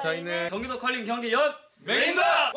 저희는 경기도 컬링 경기 연 메인다!